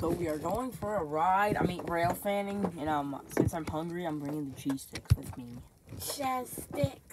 So we are going for a ride. I mean, rail fanning, and um, since I'm hungry, I'm bringing the cheese sticks with me. Cheese sticks.